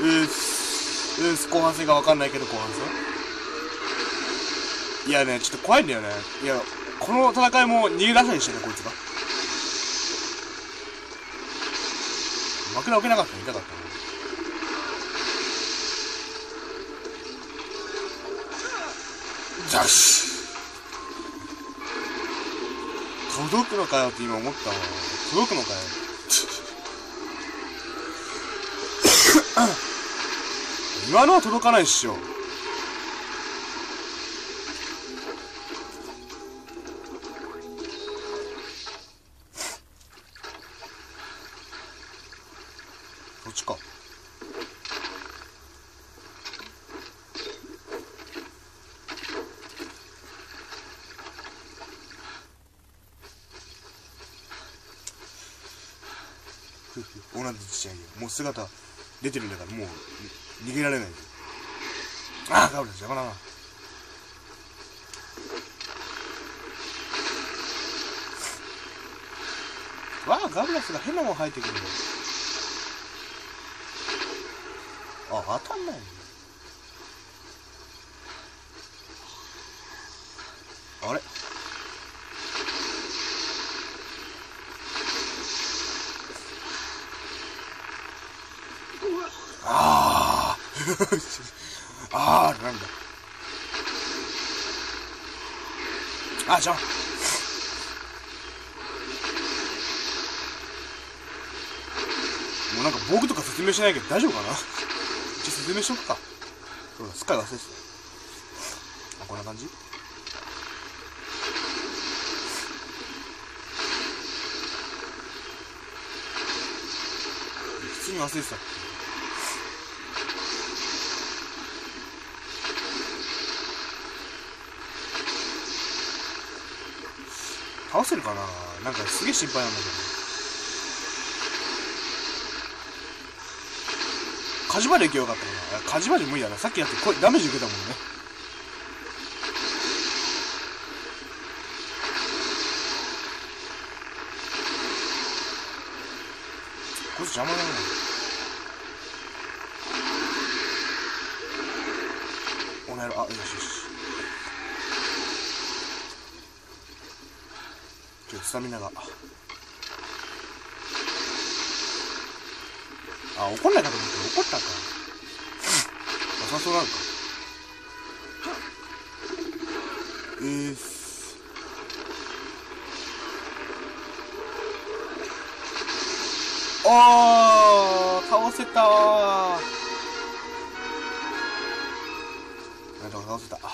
うーす、うーす、後半戦がわかんないけど後半戦？いやね、ちょっと怖いんだよね。いや、この戦いも逃げ出したりしてね、こいつが。負けなわけなかった痛かったな。ザシ届くのかよって今思ったわ。届くのかよ。今のは届かないっしょ。そっちか。もう姿出てるんだからもう逃げられない。ああガブラ邪魔だな。わあガブラスが変なもん入ってくるよあ当たんないよれああああなんだあじゃもうなんか僕とか説明しないけど大丈夫かな？一応説明しとくか。そうだすっかり忘れてた。あこんな感じ？普通に忘れてた。倒せるかな？なんかすげえ心配なんだけど。火事まで行けよかったかな。火事まで無理だな。さっきやってこダメージ受けたもんね。こいつ邪魔だな。おなるあよしよしちょっとスタミナが。あ怒んないかと思って怒ったか。なさそうなのか。えーす。おー倒せたわー。なんとか倒せた。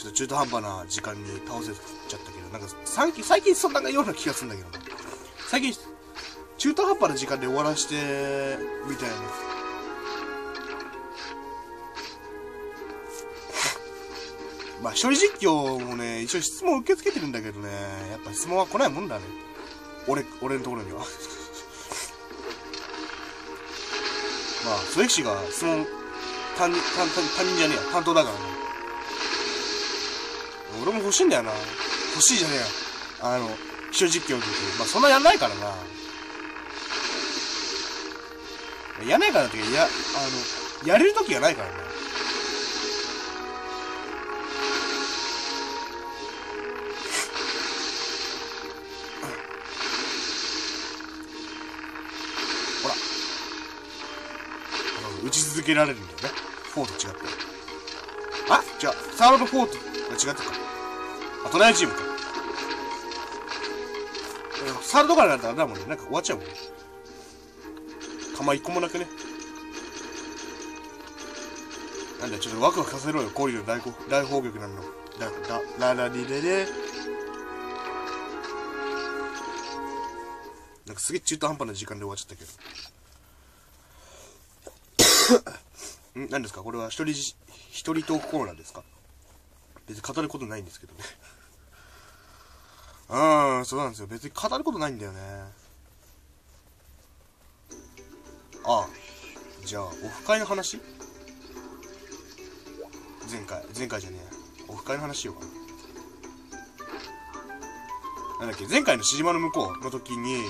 ちょっと中途半端な時間に倒せちゃったけど、なんか最近、最近そんなような気がするんだけど。最近、中途半端な時間で終わらして、みたいな。まあ、一人実況もね、一応質問受け付けてるんだけどね、やっぱ質問は来ないもんだね。俺、俺のところには。まあ、ソエキシが質問、担任、担任じゃねえや、担当だからね。俺も欲しいんだよな。欲しいじゃねえや。あの、一人実況の時。まあ、そんなやんないからな。やんないからってい、や、あの、やれる時がないからね。ほら。打ち続けられるんだよね。4と違って。あじゃあ、サードと4と、あ違ったか。あ、隣チームか。サードかになったらあれだもんね。なんか終わっちゃうもんね。弾一個もなくね。なんだ、ちょっとワクワクさせろよ、コリの大大砲撃なんの。だ、だ、ララリレレ。なんかすげえ中途半端な時間で終わっちゃったけど。ん？何ですか？これは一人じ、一人トークコーナーですか？別に語ることないんですけどね。うん、そうなんですよ。別に語ることないんだよね。ああ。じゃあ、オフ会の話？前回、前回じゃねえ。オフ会の話しようかな。なんだっけ、前回のしじまの向こうの時に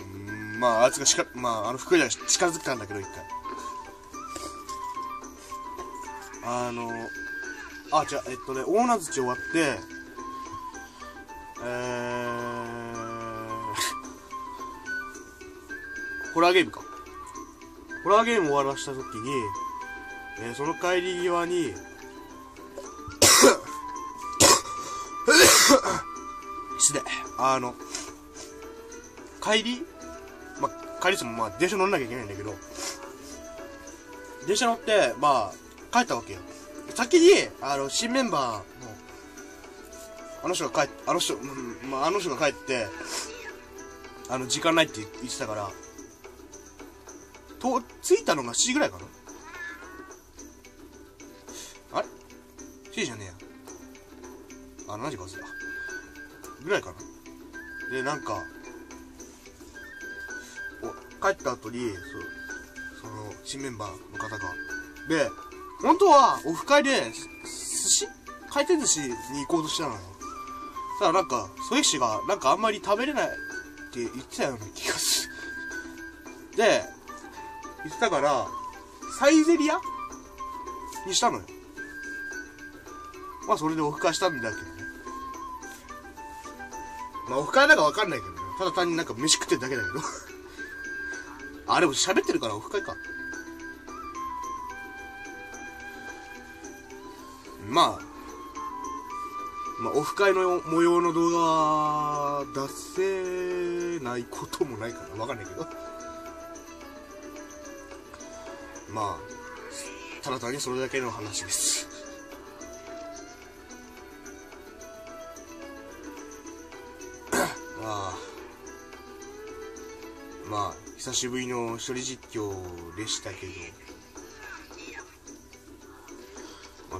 うん、まあ、あいつがしか、まあ、あの服には近づいたんだけど、一回。あの、あ、じゃ、えっとね、大名槌終わって、えー、ホラーゲームか。ホラーゲーム終わらした時に、えーその帰り際に、失礼。あの、帰りまあ、帰りつもまあ、電車乗んなきゃいけないんだけど、電車乗って、まあ、帰ったわけよ。先に、あの、新メンバーの、あの人が帰っ、あの人、うんまあ、あの人が帰って、あの、時間ないって言ってたから、と、着いたのが7時ぐらいかな？あれ ?7 時じゃねえや。あ、何時か忘れた。ぐらいかな？で、なんか、お帰った後に、そう、その、新メンバーの方が。で、本当は、オフ会で、寿司回転寿司に行こうとしたのよ。ただなんか、ソエシが、なんかあんまり食べれないって言ってたような気がする。で、言ってたから、サイゼリアにしたのよ。まあ、それでオフ会したんだけどね。まあ、オフ会なんかわかんないけどね。ただ単になんか飯食ってるだけだけど。あ、でも喋ってるからオフ会か。まあ、まあ、オフ会の模様の動画出せないこともないかな。わかんないけど。まあ、ただ単にそれだけの話です。あ あ。まあ、久しぶりの一人実況でしたけど、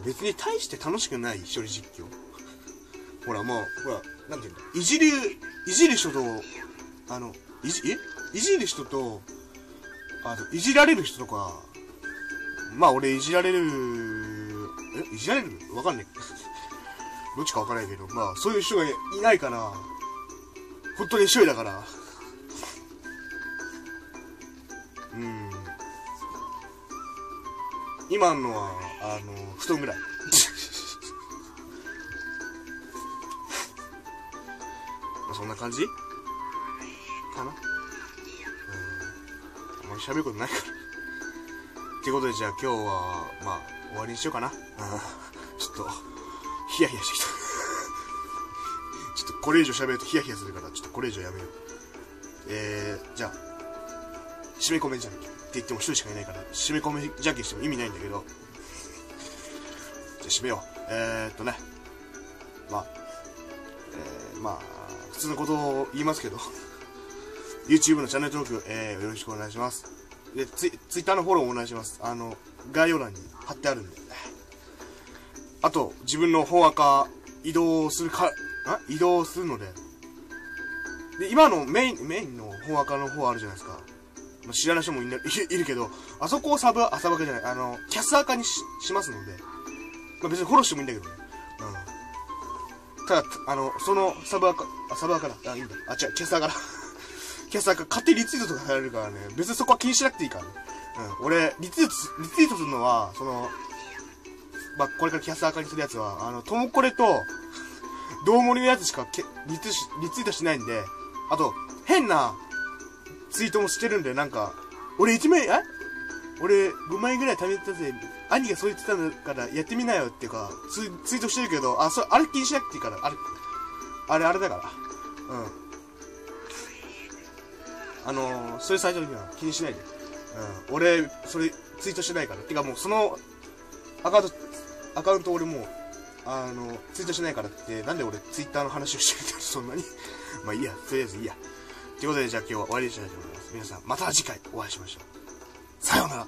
別に大して楽しくない一人実況。ほら、まあ、ほら、なんていうんだ、いじる、いじる人と、あの、いじ、え？いじる人と、あの、いじられる人とか、まあ俺いじられる、え？いじられる？わかんない。どっちかわからないけど、まあそういう人がいないから、本当に一人だから、うん。今のは、あの、布団ぐらい。ま あそんな感じ？かな？うん。あんまり喋ることないから。ってことでじゃあ今日は、まあ、終わりにしようかな。ちょっと、ヒヤヒヤしてきた。ちょっとこれ以上喋るとヒヤヒヤするから、ちょっとこれ以上やめよう。えー、じゃあ、締め込めじゃんけんって言っても一人しかいないから、締め込めじゃんけんしても意味ないんだけど、締めよう。えーっとね、まあ、えー、まあ、普通のことを言いますけど、YouTube のチャンネル登録、えー、よろしくお願いします。で、ツイ、ツイッターのフォローもお願いします。あの、概要欄に貼ってあるんで。あと、自分の本赤移動するか、あ？移動するので。で、今のメイン、メインの本赤の方あるじゃないですか。ま、知らない人もいいるけど、あそこをサブ、あ、サブ赤じゃない、あの、キャス赤にしますので、まあ別にフォローしてもいいんだけどね。うん。ただ、あの、そのサブ赤、あ、サブ赤だ。あ、いいんだ。あ、違う、キャス赤だ。キャス赤勝手にリツイートとかされるからね、別にそこは気にしなくていいからね。うん。俺、リツイートす、リツイートするのは、その、まあ、これからキャス赤にするやつは、あの、ともこれと、どうもりのやつしかけリツリツイートしないんで、あと、変なツイートもしてるんで、なんか、俺1枚、え俺5枚ぐらい貯めたぜ、兄がそう言ってたんだからやってみなよっていうか、ツイツイートしてるけど、あ、それあれ気にしなくていいから、あれ、あれ、あれだから。うん。あのー、そういうサイトには気にしないで。うん。俺、それツイートしてないから。てかもうその、アカウント、アカウント俺もう、あの、ツイートしないからって、なんで俺ツイッターの話をしてるんだ そんなに。まあいいや、とりあえずいいや。ということで、じゃあ今日は終わりにしたいと思います。皆さん、また次回お会いしましょう。さようなら。